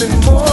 something more.